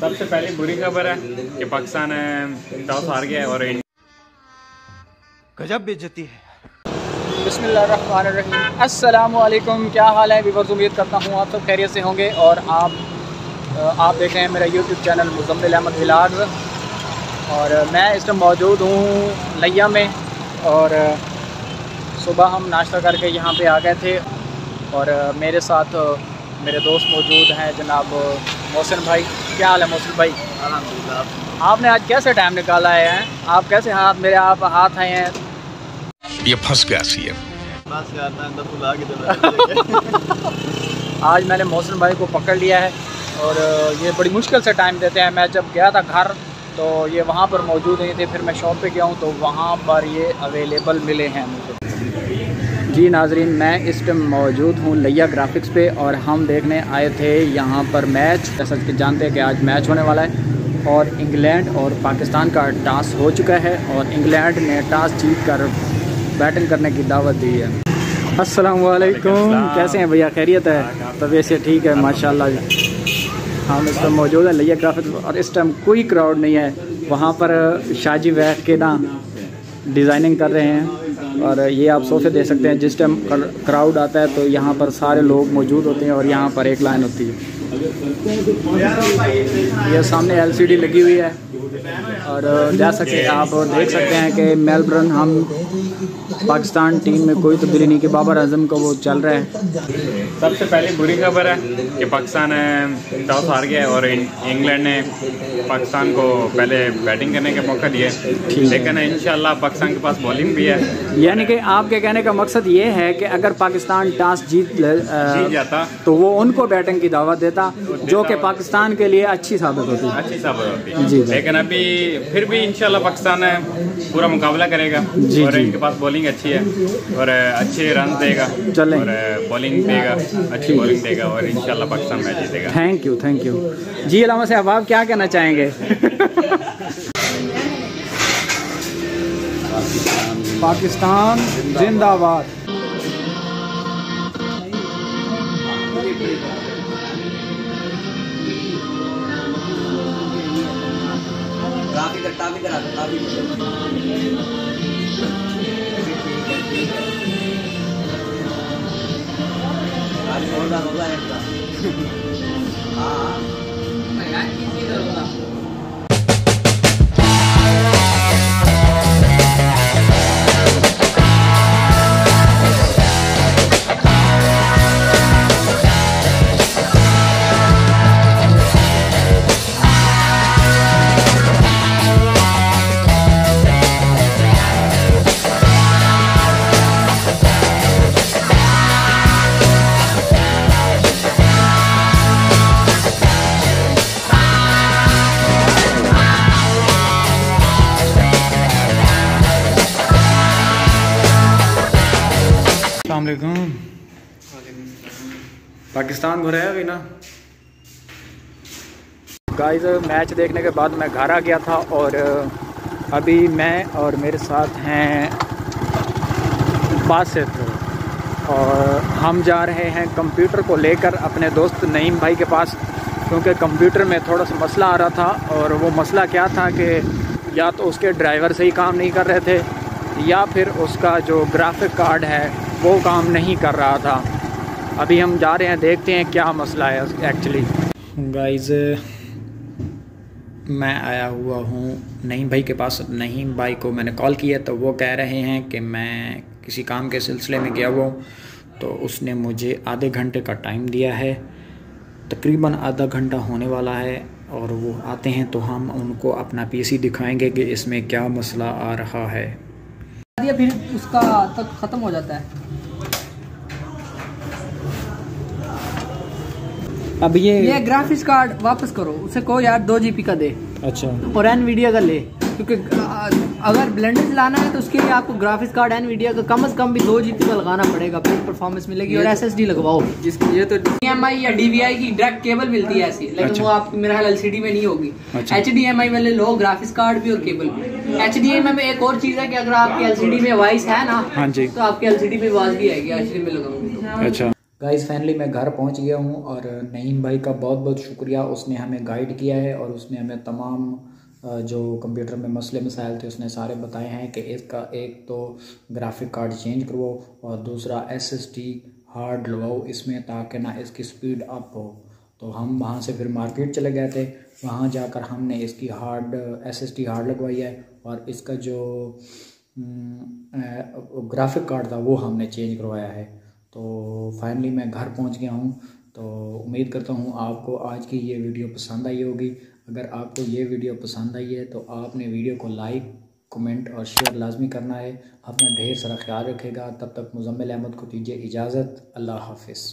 सबसे पहले बुरी खबर है कि पाकिस्तान टॉस हार गया है और गजब बेइज्जती है। असलकुम क्या हाल है? वीवर्स उम्मीद करता हूँ आप सब खैरियत से होंगे और आप आप देख रहे हैं मेरा YouTube channel Muzammil Ahmed vlog और मैं इस टाइम मौजूद हूँ लिया में और सुबह हम नाश्ता करके यहाँ पे आ गए थे। और मेरे साथ मेरे दोस्त मौजूद हैं जनाब मोहसिन भाई। क्या हाल है मोहसिन भाई? अलहमदिल्ला आपने आज कैसे टाइम निकाला है आप कैसे हाथ मेरे आप हाथ आए हैं? ये फंस गया सी है। आज मैंने मोहसिन भाई को पकड़ लिया है और ये बड़ी मुश्किल से टाइम देते हैं। मैं जब गया था घर तो ये वहाँ पर मौजूद नहीं थे फिर मैं शॉप पे गया हूँ तो वहाँ पर ये अवेलेबल मिले हैं मुझे। जी नाजरीन मैं इस टाइम मौजूद हूँ लिया ग्राफिक्स पे और हम देखने आए थे यहाँ पर मैच जैसा कि जानते हैं कि आज मैच होने वाला है और इंग्लैंड और पाकिस्तान का टास हो चुका है और इंग्लैंड ने टास जीत कर बैटिंग करने की दावत दी है। अस्सलाम वालेकुम कैसे हैं भैया? खैरियत है? तबीयत से ठीक है माशाल्लाह हम इस टाइम मौजूद हैं लिया ग्राफिक्स और इस टाइम कोई क्राउड नहीं है। वहाँ पर शाहजी बैठ के ना डिज़ाइनिंग कर रहे हैं। और ये आप सोफे दे सकते हैं। जिस टाइम क्राउड आता है तो यहाँ पर सारे लोग मौजूद होते हैं और यहाँ पर एक लाइन होती है। यह सामने एलसीडी लगी हुई है। और जैसा कि आप देख सकते हैं कि मेलबर्न हम पाकिस्तान टीम में कोई तब्दीली नहीं कि। बाबर आज़म का वो चल रहा है। सबसे पहले बुरी खबर है कि पाकिस्तान टॉस हार गया और इंग्लैंड ने पाकिस्तान को पहले बैटिंग करने के मौका दिया लेकिन इंशाल्लाह पाकिस्तान के पास बॉलिंग भी है। यानी कि आपके कहने का मकसद ये है कि अगर पाकिस्तान टॉस जीत जीत जाता। तो वो उनको बैटिंग की दावत देता जो कि पाकिस्तान के लिए अच्छी साबित होती। अच्छी साबित होती। जी। लेकिन अभी फिर भी इंशाल्लाह पाकिस्तान पूरा मुकाबला करेगा जी, और इनके पास बॉलिंग अच्छी है और अच्छे रन देगा चलें। और बॉलिंग देगा अच्छी बॉलिंग देगा और इंशाल्लाह पाकिस्तान मैच जीतेगा। थैंक यू थैंक यू जी अलामा साहब आप क्या कहना चाहेंगे? पाकिस्तान जिंदाबाद। काफ़ी कट्टा भी करा काफ़ी आज होगा होगा हाँ अलैक्म पाकिस्तान को रहेगा ना? गाइस मैच देखने के बाद मैं घर आ गया था और अभी मैं और मेरे साथ हैं बासित। और हम जा रहे हैं कंप्यूटर को लेकर अपने दोस्त नईम भाई के पास, क्योंकि कंप्यूटर में थोड़ा सा मसला आ रहा था और वो मसला क्या था कि या तो उसके ड्राइवर सही काम नहीं कर रहे थे, या फिर उसका जो ग्राफिक कार्ड है वो काम नहीं कर रहा था। अभी हम जा रहे हैं, देखते हैं क्या मसला है एक्चुअली गाइज़ मैं आया हुआ हूँ। नहीं भाई के पास नहीं भाई को मैंने कॉल किया तो वो कह रहे हैं कि मैं किसी काम के सिलसिले में गया हुआ तो उसने मुझे आधे घंटे का टाइम दिया है। तकरीबन आधा घंटा होने वाला है और वो आते हैं तो हम उनको अपना पीसी दिखाएँगे कि इसमें क्या मसला आ रहा है। फिर उसका तक ख़त्म हो जाता है। अब ये ये ग्राफिक्स कार्ड वापस करो उसे को यार दो जीबी का दे। अच्छा। और एन वीडियो का ले। क्योंकि अगर ब्लेंडर चलाना है तो उसके लिए आपको ग्राफिक्स कार्ड एन वीडियो का कम से कम भी दो जीबी का लगाना पड़ेगा। फिर परफॉर्मेंस मिलेगी और एसएसडी लगवाओ। जिसकी ये तो डीएमआई या डीवीआई की डायरेक्ट केबल मिलती है ऐसी लेकिन अच्छा। वो आपकी मेरा ख्याल एलसीडी में नहीं होगी। एच डी एम आई वाले लो ग्राफिक्स कार्ड भी और केबल भी। एच डी एम आई में एक और चीज़ है कि अगर आपकी एलसीडी में वॉइस है ना हाँ जी। तो आपकी एलसीडी में आवाज़ भी आएगी एचडी में लगाऊँगी। तो अच्छा। गाइस फाइनली मैं घर पहुँच गया हूँ और नईम भाई का बहुत बहुत शुक्रिया। उसने हमें गाइड किया है और उसने हमें तमाम जो कंप्यूटर में मसले मसाइल थे, उसने सारे बताए हैं कि इसका एक तो ग्राफिक कार्ड चेंज करवाओ और दूसरा एसएसडी हार्ड लगाओ इसमें ताकि ना इसकी स्पीड अप हो। तो हम वहाँ से फिर मार्केट चले गए थे। वहाँ जाकर हमने इसकी हार्ड एसएसडी हार्ड लगवाई है और इसका जो ग्राफिक कार्ड था वो हमने चेंज करवाया है। तो फाइनली मैं घर पहुँच गया हूँ। तो उम्मीद करता हूँ आपको आज की ये वीडियो पसंद आई होगी। अगर आपको ये वीडियो पसंद आई है तो आपने वीडियो को लाइक, कमेंट और शेयर लाजमी करना है। अपना ढेर सारा ख्याल रखेगा। तब तक मुजम्मिल अहमद को दीजिए इजाज़त। अल्लाह हाफिज़।